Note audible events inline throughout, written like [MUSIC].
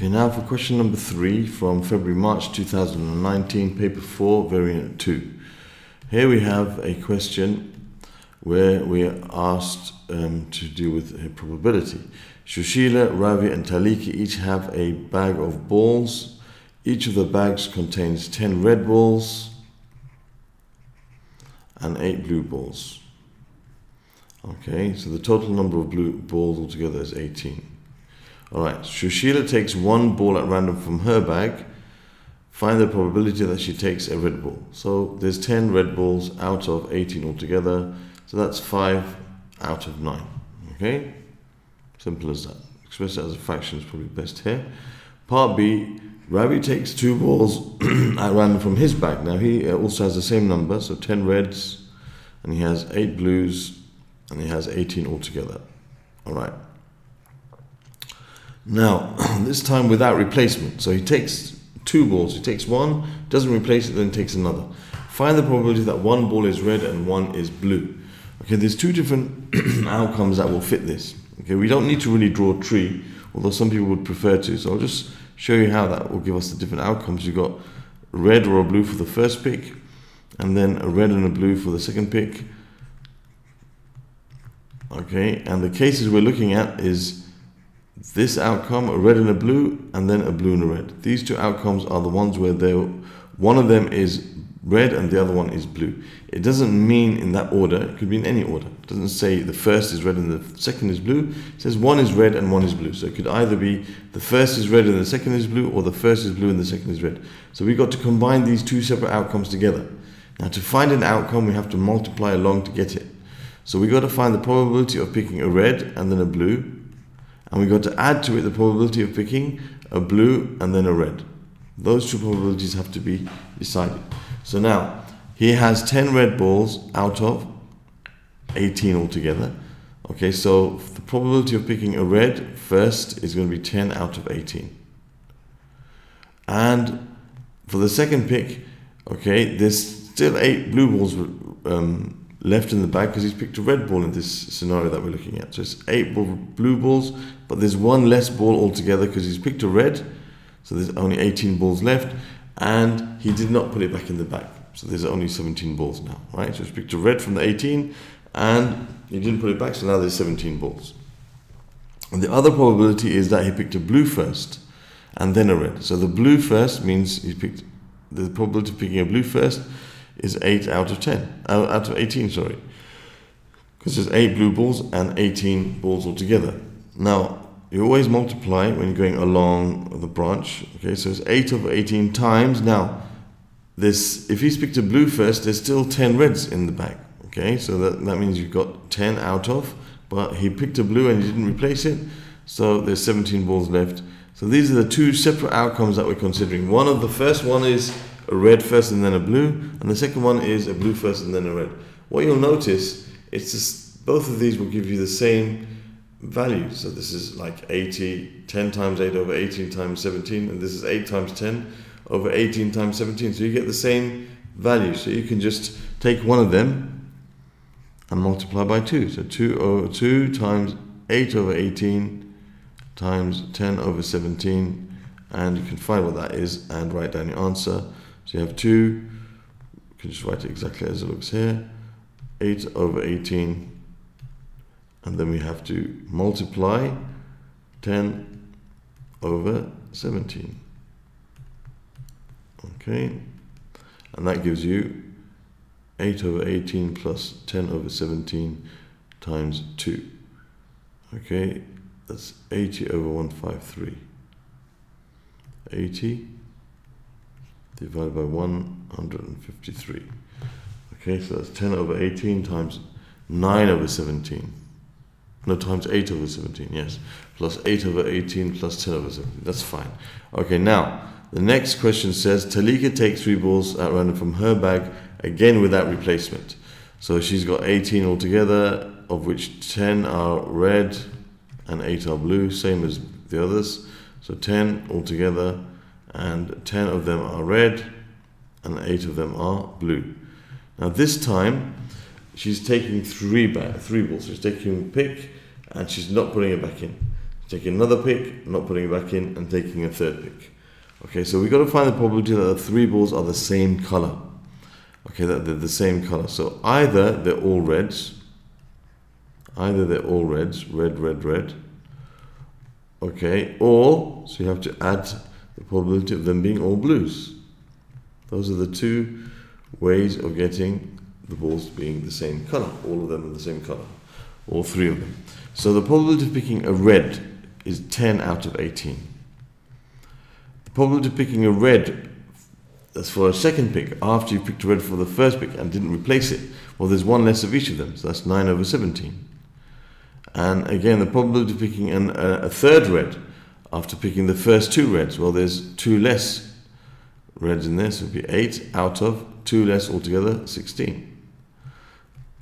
Okay, now for question number three from February March 2019, paper four, variant two. Here we have a question where we are asked um, to deal with a probability. Shushila, Ravi, and Talika each have a bag of balls. Each of the bags contains 10 red balls and 8 blue balls. Okay, so the total number of blue balls altogether is 18. Alright, Shushila takes one ball at random from her bag. Find the probability that she takes a red ball. So there's 10 red balls out of 18 altogether. So that's 5 out of 9. Okay? Simple as that. Express it as a fraction is probably best here. Part B, Ravi takes two balls [CLEARS THROAT] at random from his bag. Now he uh, also has the same number, so 10 reds, and he has 8 blues, and he has 18 altogether. Alright. Now, [CLEARS THROAT] this time without replacement. So he takes two balls. He takes one, doesn't replace it, then takes another. Find the probability that one ball is red and one is blue. Okay, there's two different [CLEARS THROAT] outcomes that will fit this. Okay, we don't need to really draw a tree, although some people would prefer to. So I'll just show you how that will give us the different outcomes. You've got red or a blue for the first pick, and then a red and a blue for the second pick. Okay, and the cases we're looking at is this outcome, a red and a blue, and then a blue and a red. These two outcomes are the ones where they one of them is red and the other one is blue. It doesn't mean in that order, it could be in any order. It doesn't say the first is red and the second is blue. It says one is red and one is blue. So it could either be the first is red and the second is blue, or the first is blue and the second is red. So we've got to combine these two separate outcomes together. Now to find an outcome, we have to multiply along to get it. So we've got to find the probability of picking a red and then a blue, and we've got to add to it the probability of picking a blue and then a red. Those two probabilities have to be decided. So now, he has 10 red balls out of 18 altogether. Okay, so the probability of picking a red first is going to be 10 out of 18. And for the second pick, okay, there's still 8 blue balls um, left in the bag because he's picked a red ball in this scenario that we're looking at. So it's 8 blue balls, but there's one less ball altogether because he's picked a red so there's only 18 balls left, and he did not put it back in the bag. So there's only 17 balls now, right? So he picked a red from the 18, and he didn't put it back, so now there's 17 balls. And the other probability is that he picked a blue first, and then a red. So the blue first means he picked, the probability of picking a blue first is 8 out of 10, uh, out of 18, sorry. Because there's 8 blue balls and 18 balls altogether. Now, you always multiply when you're going along the branch. Okay, so it's 8 over 18 times. Now, this if he's picked a blue first, there's still 10 reds in the bag. Okay, so that, that means you've got 10 out of, but he picked a blue and he didn't replace it, so there's 17 balls left. So these are the two separate outcomes that we're considering. One of the first one is a red first and then a blue, and the second one is a blue first and then a red. What you'll notice, it's just both of these will give you the same value. So this is like 80, 10 times 8 over 18 times 17, and this is 8 times 10 over 18 times 17. So you get the same value. So you can just take one of them and multiply by 2. So 2 over 2 times 8 over 18 times 10 over 17, and you can find what that is and write down your answer. So you have 2, you can just write it exactly as it looks here, 8 over 18 and then we have to multiply 10 over 17 okay and that gives you 8 over 18 plus 10 over 17 times 2 okay that's 80 over 153 80 divided by 153 okay so that's 10 over 18 times 9 over 17 no, times 8 over 17, yes. Plus 8 over 18 plus 10 over 17. That's fine. Okay, now, the next question says Talika takes three balls at random from her bag, again without replacement. So she's got 18 altogether, of which 10 are red and 8 are blue, same as the others. So 10 altogether, and 10 of them are red, and 8 of them are blue. Now this time, she's taking three back, three balls. She's taking a pick and she's not putting it back in. taking another pick, not putting it back in, and taking a third pick. Okay, so we've got to find the probability that the three balls are the same color. Okay, that they're the same color. So either they're all reds, either they're all reds, red, red, red. Okay, or, so you have to add the probability of them being all blues. Those are the two ways of getting the balls being the same color. All of them are the same color. All three of them. So the probability of picking a red is 10 out of 18. The probability of picking a red that's for a second pick after you picked a red for the first pick and didn't replace it. Well, there's one less of each of them, so that's 9 over 17. And again, the probability of picking an, a, a third red after picking the first two reds, well, there's two less reds in there, so it would be 8 out of 2 less altogether, 16.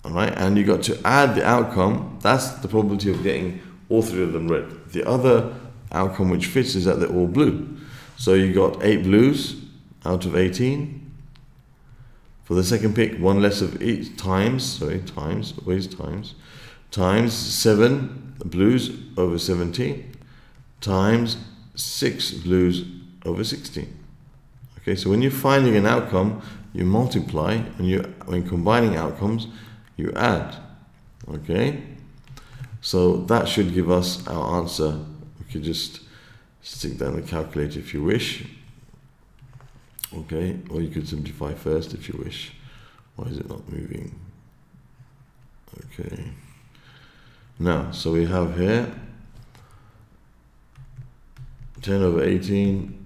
All right, and you got to add the outcome. That's the probability of getting all three of them red. The other outcome which fits is that they're all blue. So you got 8 blues out of 18. For the second pick, one less of each times, sorry, times, always times, times 7 blues over 17 times 6 blues over 16. Okay, so when you're finding an outcome, you multiply, and you when combining outcomes, you add. Okay, so that should give us our answer. We could just stick that in the calculator if you wish. Okay, or you could simplify first if you wish. Why is it not moving? Okay. Now, so we have here 10 over 18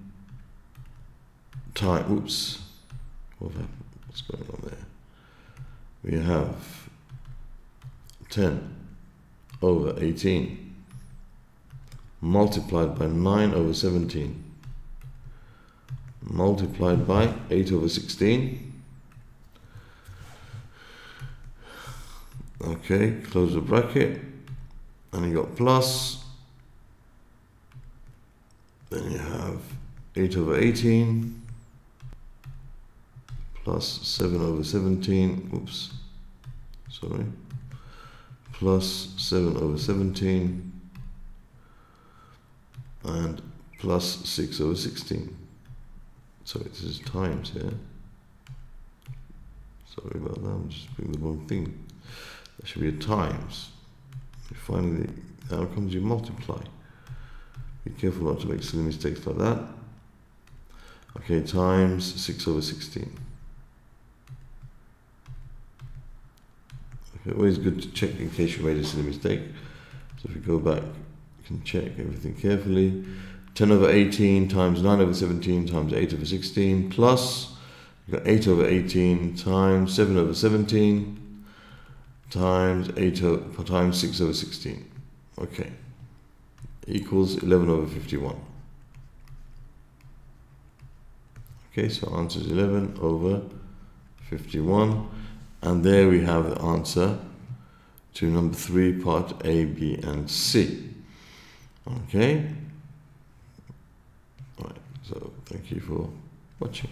time, oops, what happened? What's going on there? We have 10 over 18 multiplied by 9 over 17 multiplied by 8 over 16 okay close the bracket. And you got plus then you have 8 over 18 plus 7 over 17 oops sorry plus 7 over 17 and plus 6 over 16 sorry this is times here. Sorry about that I'm just doing the wrong thing. That should be a times. Finally, the outcomes you multiply be careful not to make silly mistakes like that. Okay times 6 over 16 okay, always good to check in case you made a silly mistake. So if you go back you can check everything carefully. 10 over 18 times 9 over 17 times 8 over 16 plus you've got 8 over 18 times 7 over 17 times 8 over, times 6 over 16 okay equals 11 over 51 okay so answer is 11 over 51 and there we have the answer to number 3 part A, B and C. Okay? All right, so thank you for watching.